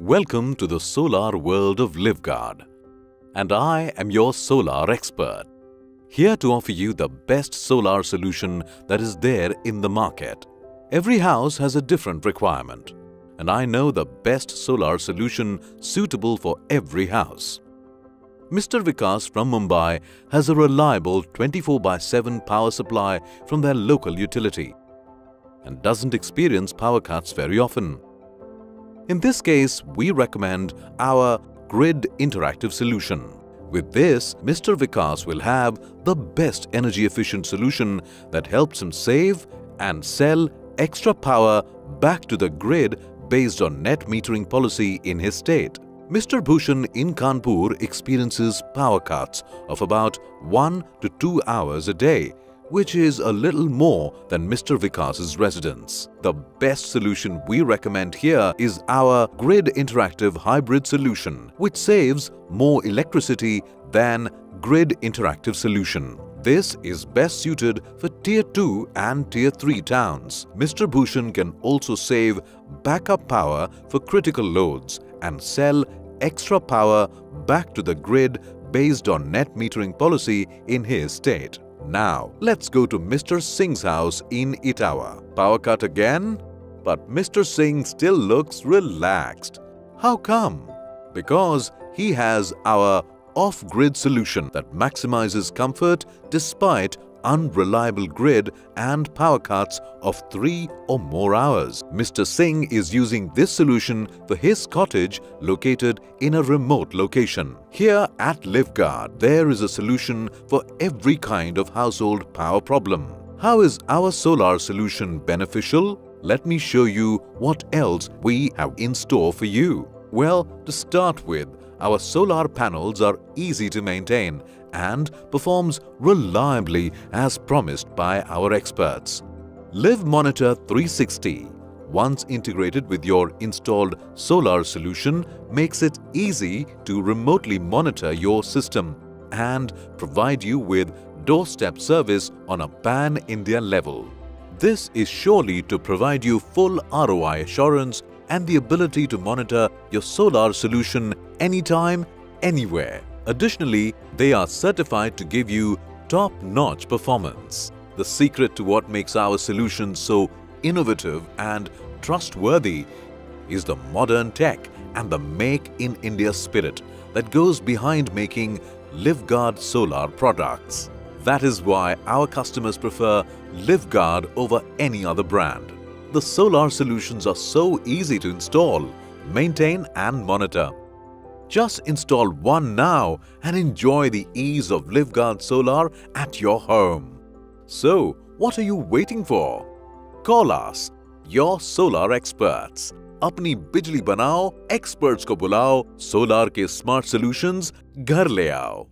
Welcome to the solar world of Livguard. And I am your solar expert. Here to offer you the best solar solution that is there in the market. Every house has a different requirement. And I know the best solar solution suitable for every house. Mr. Vikas from Mumbai has a reliable 24 by 7 power supply from their local utility and doesn't experience power cuts very often. In this case, we recommend our Grid Interactive solution. With this, Mr. Vikas will have the best energy efficient solution that helps him save and sell extra power back to the grid based on net metering policy in his state. Mr. Bhushan in Kanpur experiences power cuts of about 1 to 2 hours a day which is a little more than Mr. Vikas's residence. The best solution we recommend here is our Grid Interactive Hybrid solution, which saves more electricity than Grid Interactive solution. This is best suited for Tier 2 and Tier 3 towns. Mr. Bhushan can also save backup power for critical loads and sell extra power back to the grid based on net metering policy in his state. Now, let's go to Mr. Singh's house in Itawa. Power cut again? But Mr. Singh still looks relaxed. How come? Because he has our off-grid solution that maximizes comfort despite unreliable grid and power cuts of 3 or more hours. Mr. Singh is using this solution for his cottage located in a remote location. Here at Livguard, there is a solution for every kind of household power problem. How is our solar solution beneficial? Let me show you what else we have in store for you. Well, to start with, our solar panels are easy to maintain and performs reliably as promised by our experts. Live Monitor 360 once integrated with your installed solar solution makes it easy to remotely monitor your system and provide you with doorstep service on a pan-India level. This is surely to provide you full ROI assurance and the ability to monitor your solar solution anytime, anywhere. Additionally, they are certified to give you top-notch performance. The secret to what makes our solutions so innovative and trustworthy is the modern tech and the Make in India spirit that goes behind making Livguard solar products. That is why our customers prefer Livguard over any other brand. The solar solutions are so easy to install, maintain and monitor. Just install one now and enjoy the ease of Livguard Solar at your home. So, what are you waiting for? Call us, your solar experts. अपनी बिजली बनाओ experts को बुलाओ solar के smart solutions घर ले आओ